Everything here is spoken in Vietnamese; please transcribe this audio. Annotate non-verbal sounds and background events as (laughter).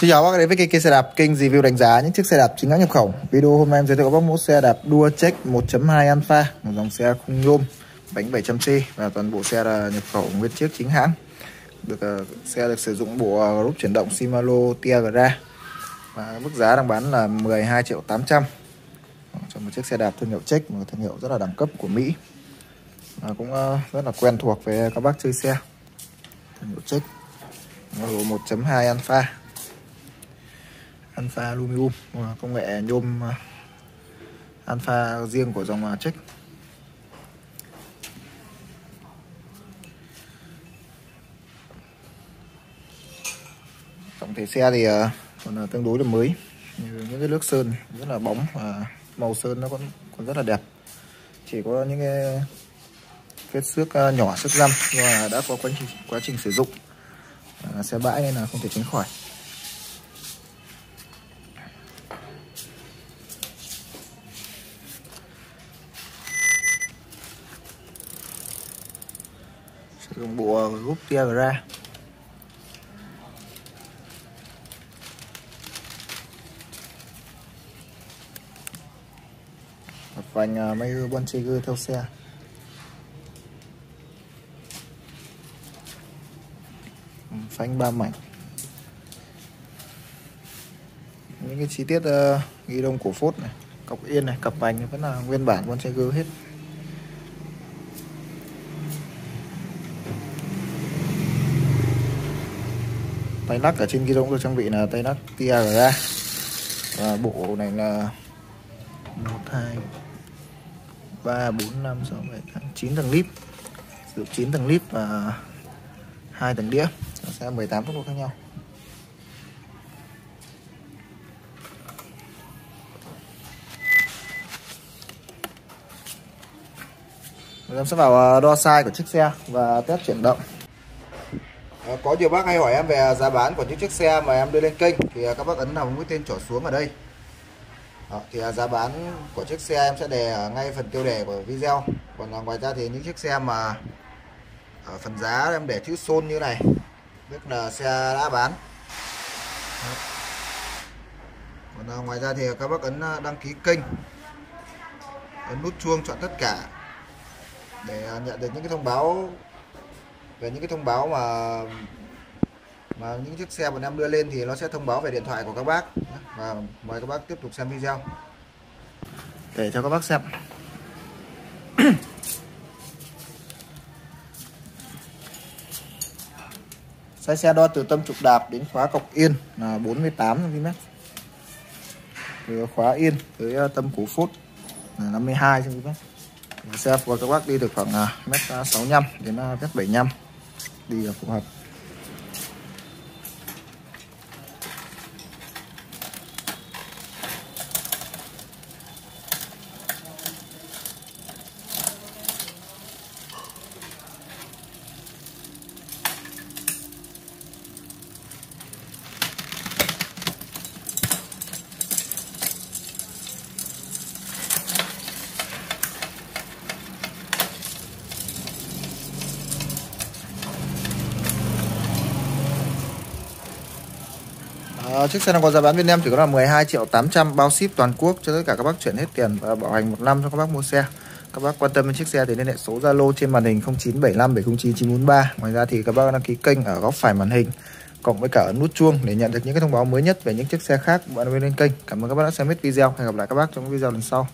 Xin chào các bác đến với kênh xe đạp kênh review đánh giá những chiếc xe đạp chính hãng nhập khẩu. Video hôm nay em giới thiệu các bác mẫu xe đạp Đua Check 1.2 Alpha, một dòng xe khung nhôm, bánh 700C và toàn bộ xe là nhập khẩu nguyên chiếc chính hãng. Được uh, xe được sử dụng bộ ờ, group chuyển động Shimano Tiagra và mức giá đang bán là 12 triệu 800 cho một chiếc xe đạp thương hiệu Check, một thương hiệu rất là đẳng cấp của Mỹ. Và cũng uh, rất là quen thuộc với các bác chơi xe. Thương hiệu Check. một 1.2 Alpha alpha aluminum công nghệ nhôm à, alpha riêng của dòng à, check. Tổng thể xe thì à, còn tương đối là mới. Những cái nước sơn rất là bóng và màu sơn nó còn còn rất là đẹp. Chỉ có những cái vết xước nhỏ xước răm nhưng mà đã có quá trình quá trình sử dụng. Xe bãi nên là không thể tránh khỏi. Sử dụng bộ ra. Một vành à, máy Bontrager theo xe. Phanh ba mảnh. Những cái chi tiết uh, ghi đông cổ phốt này cọc yên này cặp vành vẫn là nguyên bản Bontrager hết. Tay lắc ở trên kia cũng được trang bị là tay lắc Tiagra và bộ này là một, hai, ba, bốn, năm, sáu, bảy chín tầng lip sử dụng 9 tầng lip và hai tầng đĩa. Sẽ 18 tốc độ khác nhau. Em sẽ vào ờ, đo size của chiếc xe và test chuyển động. Ờ, có nhiều bác hay hỏi em về giá bán của những chiếc xe mà em đưa lên kênh. Thì à, các bác ấn vào mũi tên trỏ xuống ở đây. Đó, thì à, giá bán của chiếc xe em sẽ đề ở ngay phần tiêu đề của video. Còn à, ngoài ra thì những chiếc xe mà ở phần giá em để chữ xôn như này tức là xe đã bán. Đó. còn ngoài ra thì các bác ấn đăng ký kênh ấn nút chuông chọn tất cả để nhận được những cái thông báo về những cái thông báo mà mà những chiếc xe bọn em đưa lên thì nó sẽ thông báo về điện thoại của các bác và mời các bác tiếp tục xem video để cho các bác xem (coughs) Size xe đo từ tâm trục đạp đến khóa cọc yên là 48 cm. Từ khóa yên tới ờ, tâm củ phốt là 52 cm. Xe của các bác đi được khoảng ờ, mét 65 đến ờ, mét 75 đi là phù hợp. À, chiếc xe này có giá bán Việt Nam chỉ có là 12 triệu 800 bao ship toàn quốc cho tất cả các bác chuyển hết tiền và bảo hành một năm cho các bác mua xe. Các bác quan tâm đến chiếc xe thì liên hệ số Zalo trên màn hình 0975 709 943. Ngoài ra thì các bác đăng ký kênh ở góc phải màn hình cộng với cả ấn nút chuông để nhận được những cái thông báo mới nhất về những chiếc xe khác bạn bên lên kênh. Cảm ơn các bác đã xem hết video. Hẹn gặp lại các bác trong video lần sau.